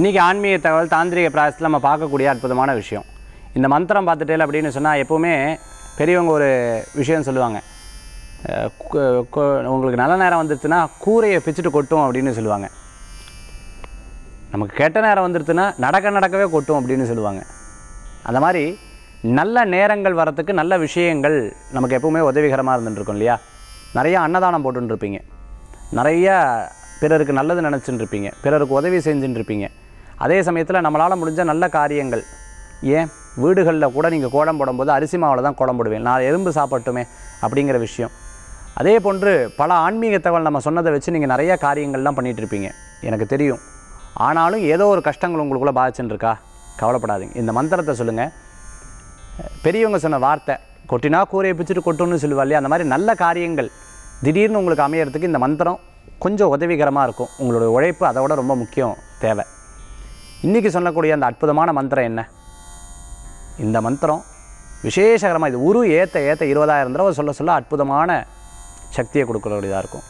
இன்றைக்கி ஆன்மீக தகவல் தாந்திரிக பிராயசத்தில் நம்ம பார்க்கக்கூடிய அற்புதமான விஷயம். இந்த மந்திரம் பார்த்துட்டே அப்படின்னு சொன்னால் எப்போவுமே பெரியவங்க ஒரு விஷயம் சொல்லுவாங்க. உங்களுக்கு நல்ல நேரம் வந்துருச்சுன்னா கூரையை பிச்சுட்டு கொட்டும் அப்படின்னு சொல்லுவாங்க. நமக்கு கெட்ட நேரம் வந்துருச்சுன்னா நடக்க நடக்கவே கொட்டும் அப்படின்னு சொல்லுவாங்க. அந்த மாதிரி நல்ல நேரங்கள் வரத்துக்கு நல்ல விஷயங்கள் நமக்கு எப்பவுமே உதவிகரமாக இருந்துட்டுருக்கும் இல்லையா? நிறையா அன்னதானம் போட்டுருப்பீங்க நிறையா பிறருக்கு நல்லது நினச்சின்னு இருப்பீங்க. பிறருக்கு உதவி செஞ்சுட்டு இருப்பீங்க. அதே சமயத்தில் நம்மளால் முடிஞ்ச நல்ல காரியங்கள் ஏன்? வீடுகளில் கூட நீங்கள் கோலம் போடும்போது அரிசி மாவில் தான் கோலம் போடுவேன் நான் எறும்பு சாப்பிட்டுமே அப்படிங்கிற விஷயம். அதே போன்று பல ஆன்மீக தகவல் நம்ம சொன்னதை வச்சு நீங்கள் நிறைய காரியங்கள்லாம் பண்ணிகிட்டு இருப்பீங்க. எனக்கு தெரியும். ஆனாலும் ஏதோ ஒரு கஷ்டங்கள் உங்களுக்குள்ளே பாதிச்சுன்னு கவலைப்படாதீங்க. இந்த மந்திரத்தை சொல்லுங்கள் பெரியவங்க சொன்ன வார்த்தை கொட்டினா கூரையை பிச்சுட்டு கொட்டுன்னு சொல்லுவா இல்லையா? அந்த மாதிரி நல்ல காரியங்கள் திடீர்னு உங்களுக்கு அமையறதுக்கு இந்த மந்திரம் கொஞ்சம் உதவிகரமாக இருக்கும். உங்களுடைய உழைப்பு அதை விட ரொம்ப முக்கியம் தேவை. இன்றைக்கி சொல்லக்கூடிய அந்த அற்புதமான மந்திரம் என்ன? இந்த மந்திரம் விசேஷகரமாக இது உரு ஏற்ற ஏற்ற இருபதாயிரம் தடவை சொல்ல சொல்ல அற்புதமான சக்தியை கொடுக்கக்கூடியதாக இருக்கும்.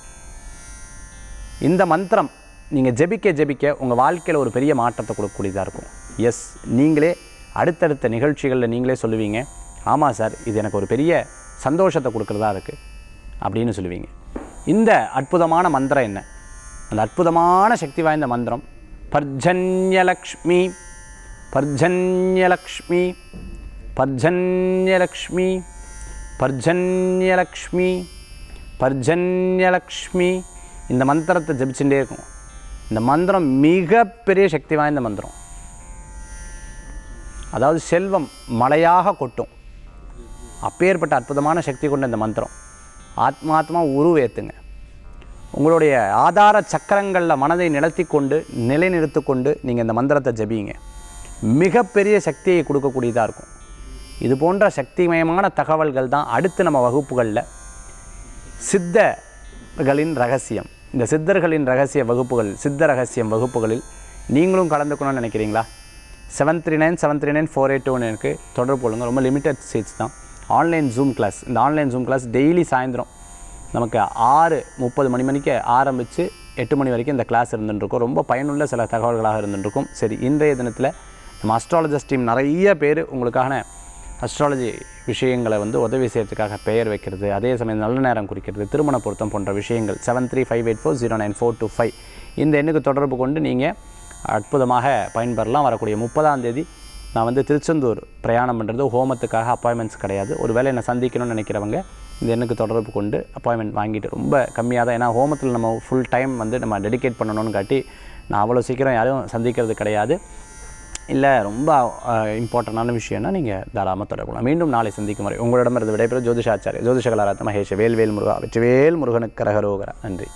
இந்த மந்திரம் நீங்கள் ஜெபிக்க ஜெபிக்க உங்கள் வாழ்க்கையில் ஒரு பெரிய மாற்றத்தை கொடுக்கக்கூடியதாக இருக்கும். எஸ் நீங்களே அடுத்தடுத்த நிகழ்ச்சிகளில் நீங்களே சொல்லுவீங்க ஆமாம் சார் இது எனக்கு ஒரு பெரிய சந்தோஷத்தை கொடுக்குறதா இருக்குது அப்படின்னு சொல்லுவீங்க. இந்த அற்புதமான மந்திரம் என்ன? அந்த அற்புதமான சக்தி வாய்ந்த மந்திரம் பர்ஜன்யலக்ஷ்மி பர்ஜன்யலக்ஷ்மி பர்ஜன்யலக்ஷ்மி பர்ஜன்யலக்ஷ்மி பர்ஜன்யலக்ஷ்மி. இந்த மந்திரத்தை ஜபிச்சுட்டே இருக்கும் இந்த மந்திரம் மிகப்பெரிய சக்தி வாய்ந்த மந்திரம். அதாவது செல்வம் மழையாக கொட்டும். அப்பேற்பட்ட அற்புதமான சக்தி கொண்ட இந்த மந்திரம். ஆத்மாத்மா உருவேத்துங்க. உங்களுடைய ஆதார சக்கரங்களில் மனதை நிலத்தி கொண்டு நிலைநிறுத்து கொண்டு நீங்கள் இந்த மந்திரத்தை ஜபிங்க. மிகப்பெரிய சக்தியை கொடுக்கக்கூடியதாக இருக்கும். இது போன்ற சக்திமயமான தகவல்கள் தான் அடுத்து நம்ம வகுப்புகளில் சித்தர்களின் ரகசியம். இந்த சித்தர்களின் ரகசிய வகுப்புகள் சித்த ரகசியம் வகுப்புகளில் நீங்களும் கலந்துக்கணும்னு நினைக்கிறீங்களா? Seven three nine seven three nine four eight two எனக்கு தொடர்பு கொள்ளுங்கள் ரொம்ப லிமிட்டட் சீட்ஸ் தான். ஆன்லைன் ஜூம் கிளாஸ் இந்த ஆன்லைன் ஜூம் கிளாஸ் டெய்லி சாயந்தரம் நமக்கு ஆறு முப்பது மணி மணிக்கு ஆரம்பித்து எட்டு மணி வரைக்கும் இந்த கிளாஸ் இருந்துருக்கும் ரொம்ப பயனுள்ள சில தகவல்களாக இருந்துருக்கும் சரி இன்றைய தினத்தில் நம்ம அஸ்ட்ராலஜஸ் டீம் நிறைய பேர் உங்களுக்கான அஸ்ட்ராலஜி விஷயங்களை வந்து உதவி செய்யறதுக்காக பெயர் வைக்கிறது அதே சமயம் நல்ல நேரம் குறிக்கிறது திருமண பொருத்தம் போன்ற விஷயங்கள் seven three five eight four zero nine four two five இந்த எண்ணுக்கு தொடர்பு கொண்டு நீங்கள் அற்புதமாக பயன்பெறலாம். வரக்கூடிய முப்பதாம் தேதி நான் வந்து திருச்செந்தூர் பிரயாணம் பண்ணுறது ஹோமத்துக்காக அப்பாயின்மெண்ட்ஸ் கிடையாது. ஒரு வேலை என்னை சந்திக்கணும்னு நினைக்கிறவங்க இந்த எனக்கு தொடர்பு கொண்டு அப்பாயின்மெண்ட் வாங்கிட்டு ரொம்ப கம்மியாக தான். ஏன்னா ஹோமத்தில் நம்ம ஃபுல் டைம் வந்து நம்ம டெடிகேட் பண்ணணும்னு காட்டி நான் அவ்வளோ சீக்கிரம் யாரும் சந்திக்கிறது கிடையாது. இல்லை ரொம்ப இம்பார்ட்டண்டான விஷயம்னா நீங்கள் தாராளமாக தொடரலாம் மீண்டும் நாளை சந்திக்கும் வரை உங்களிடமிருந்து விடைபெறும் ஜோதிஷாச்சாரிய ஜோதிஷகலாரத்த மகேஷ் வேல்வேல் முருகா வெற்றிவேல் முருகனுக்கு கரகரோகரா. நன்றி.